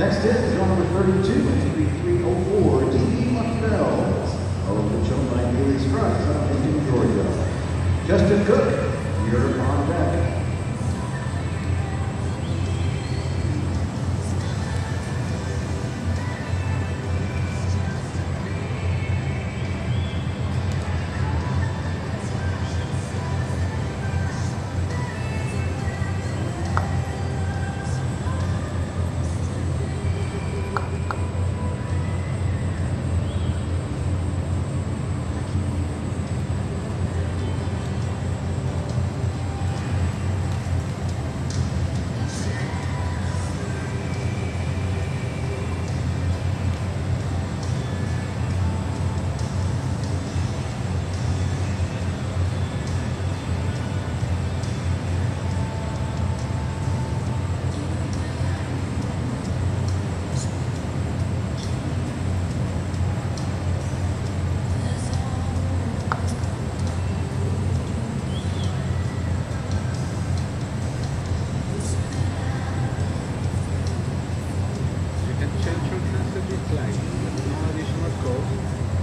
Next is draw number 32, TV 304, DB Lucky Bell. Oh, shown by Scruggs out of Lincoln, Georgia. Justin Cook,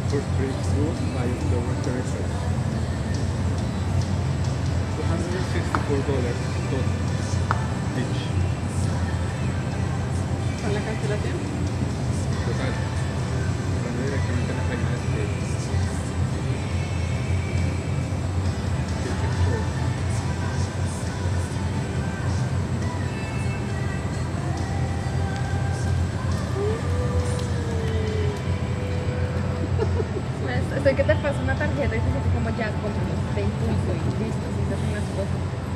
for trips through by October 31st. $264 total Estoy que te paso una tarjeta y te dice como ya compramos de impulso y listo, si te hacen unas cosas.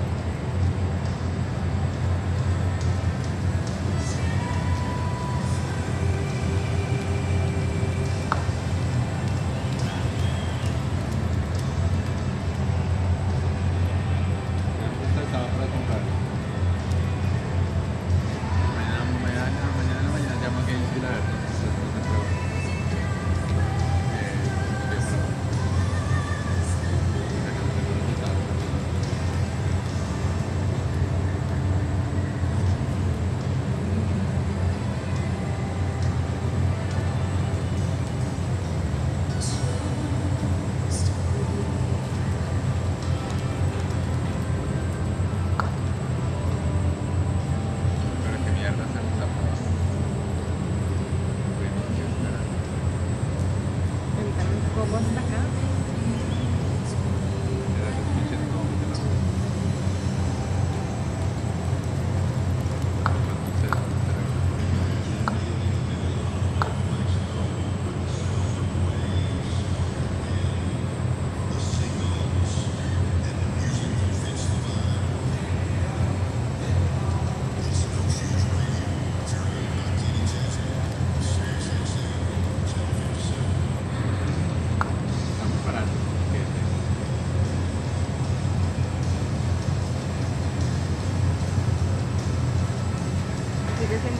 Eu gosto da casa.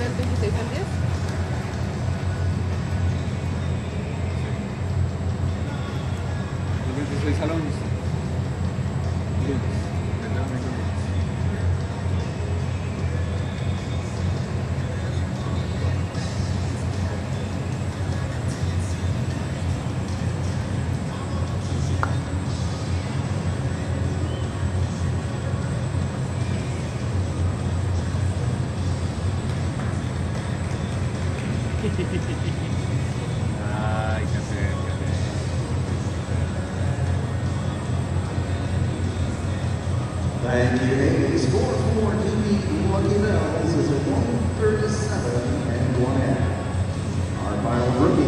¿Sigue siendo el 26 al 10? El 26 al 11. Lunes. Ay, qué. And the name is 4 4 DB Lucky Bell. This a 137 and 1 half. Our final rookie